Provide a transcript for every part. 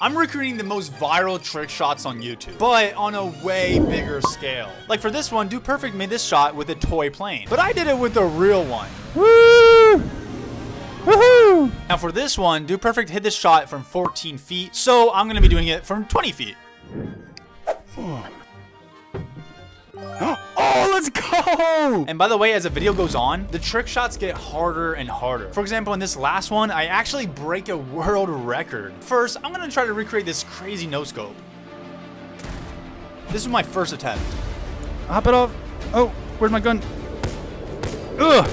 I'm recreating the most viral trick shots on YouTube, but on a way bigger scale. Like for this one, Dude Perfect made this shot with a toy plane, but I did it with a real one. Woo! Woohoo! Now for this one, Dude Perfect hit this shot from 14 feet, so I'm gonna be doing it from 20 feet. Let's go! And by the way, as the video goes on, the trick shots get harder and harder. For example, in this last one, I actually break a world record. First, I'm gonna try to recreate this crazy no scope. This is my first attempt. Hop it off. Oh, where's my gun? Ugh!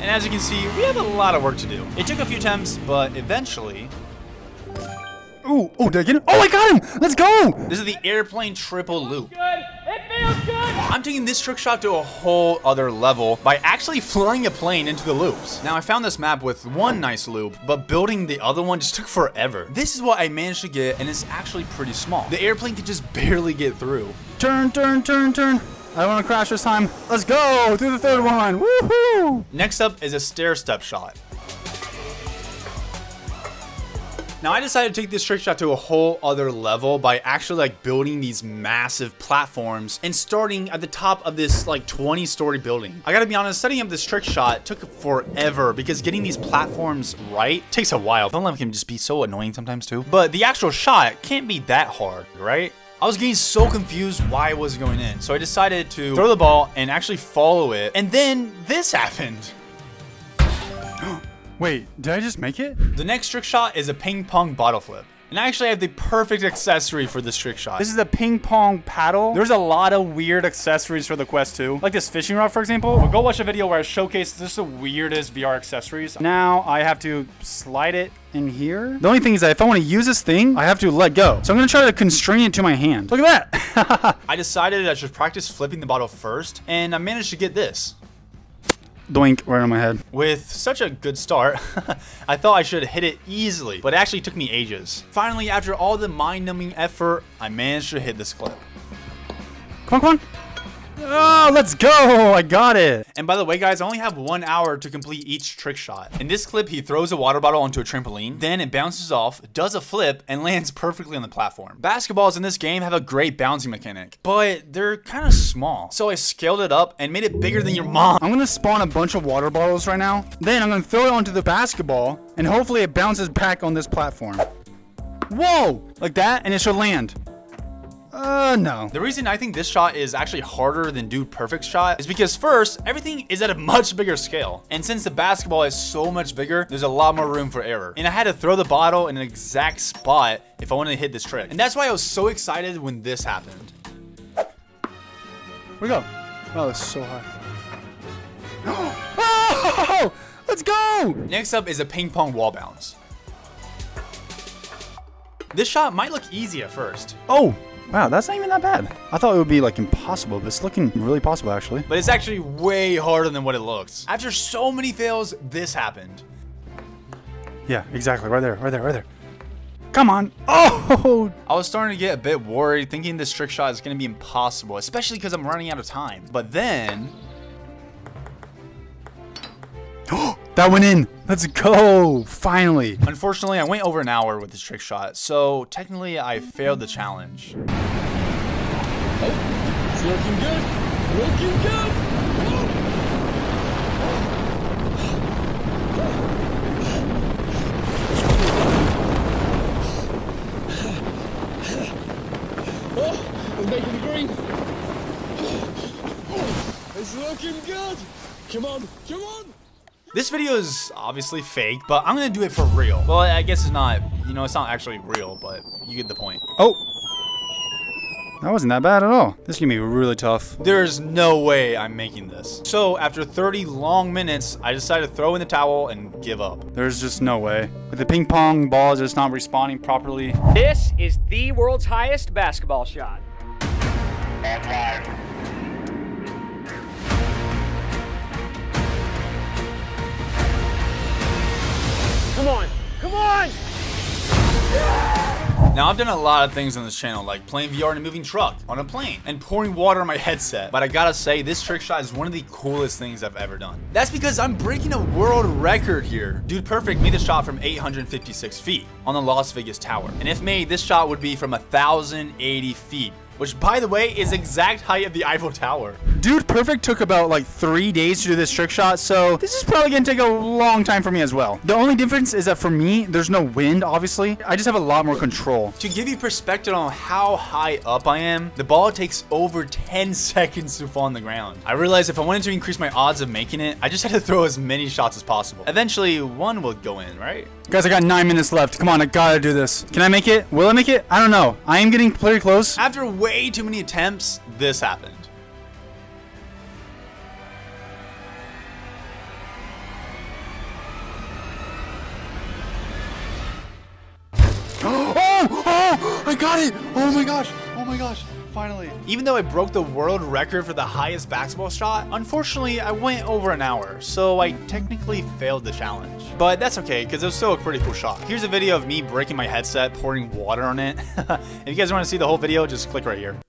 And as you can see, we have a lot of work to do. It took a few attempts, but eventually, Ooh, oh, did I get him? Oh, I got him! Let's go! this is the airplane triple loop. Good. It feels good. I'm taking this trick shot to a whole other level by actually flying a plane into the loops. Now I found this map with one nice loop, but building the other one just took forever. This is what I managed to get and it's actually pretty small. The airplane can just barely get through. Turn, turn, turn, turn. I don't want to crash this time. Let's go through the third one. Woohoo! Next up is a stair step shot. Now I decided to take this trick shot to a whole other level by actually like building these massive platforms and starting at the top of this like 20 story building. I gotta be honest, setting up this trick shot took forever because getting these platforms right takes a while. Don't let him just be so annoying sometimes too. But the actual shot can't be that hard, right? I was getting so confused why it wasn't going in. So I decided to throw the ball and actually follow it. And then this happened. Wait, did I just make it? The next trick shot is a ping pong bottle flip. And I actually have the perfect accessory for this trick shot. This is a ping pong paddle. There's a lot of weird accessories for the Quest 2. Like this fishing rod, for example. But go watch a video where I showcase just the weirdest VR accessories. Now I have to slide it in here. The only thing is that if I want to use this thing, I have to let go. So I'm going to try to constrain it to my hand. Look at that. I decided I should practice flipping the bottle first, and I managed to get this. Doink, right on my head. With such a good start, I thought I should hit it easily, but it actually took me ages. Finally, after all the mind-numbing effort, I managed to hit this clip. Come on, come on. Oh, let's go. I got it. And by the way, guys, I only have one hour to complete each trick shot. In this clip, he throws a water bottle onto a trampoline, then it bounces off, does a flip, and lands perfectly on the platform. Basketballs in this game have a great bouncing mechanic, but they're kind of small. So I scaled it up and made it bigger than your mom. I'm gonna spawn a bunch of water bottles right now. Then I'm gonna throw it onto the basketball, and hopefully it bounces back on this platform. Whoa! Like that, and it should land. Uh, no. The reason I think this shot is actually harder than Dude Perfect's shot is because first, everything is at a much bigger scale. And since the basketball is so much bigger, there's a lot more room for error. And I had to throw the bottle in an exact spot if I wanted to hit this trick. And that's why I was so excited when this happened. We go? Wow, that's so high. oh! Let's go! Next up is a ping pong wall bounce. This shot might look easy at first, Oh! Wow, that's not even that bad. I thought it would be like impossible, but it's looking really possible actually. but it's actually way harder than what it looks. After so many fails, this happened. Yeah, exactly. Right there, right there, right there. Come on. Oh! I was starting to get a bit worried, thinking this trick shot is going to be impossible, especially because I'm running out of time. But then, That went in. Let's go. Finally. unfortunately, I went over an hour with this trick shot, so technically I failed the challenge. Oh, It's looking good. Looking good. Oh, it's making the green. It's looking good. Come on, come on. This video is obviously fake, but I'm going to do it for real. Well, I guess it's not, you know, it's not actually real, but you get the point. Oh. That wasn't that bad at all. This is gonna be really tough. There's no way I'm making this. So after 30 long minutes, I decided to throw in the towel and give up. There's just no way. With the ping pong ball just not responding properly. This is the world's highest basketball shot. Come on, come on! Now, I've done a lot of things on this channel, like playing VR in a moving truck, on a plane, and pouring water on my headset. But I gotta say, this trick shot is one of the coolest things I've ever done. That's because I'm breaking a world record here. Dude Perfect made the shot from 856 feet on the Las Vegas Tower. And if made, this shot would be from 1,080 feet which by the way is exact height of the Eiffel Tower. Dude Perfect took about like three days to do this trick shot, so this is probably gonna take a long time for me as well. The only difference is that for me, there's no wind, obviously. I just have a lot more control. To give you perspective on how high up I am, the ball takes over 10 seconds to fall on the ground. I realized if I wanted to increase my odds of making it, I just had to throw as many shots as possible. Eventually, one will go in, right? Guys, I got nine minutes left. Come on, I gotta do this. Can I make it? Will I make it? I don't know. I am getting pretty close. After way too many attempts, this happened. I got it. Oh my gosh. Oh my gosh. Finally. Even though I broke the world record for the highest basketball shot, unfortunately I went over an hour, so I technically failed the challenge. But that's okay, because it was still a pretty cool shot. Here's a video of me breaking my headset, pouring water on it. if you guys want to see the whole video, just click right here.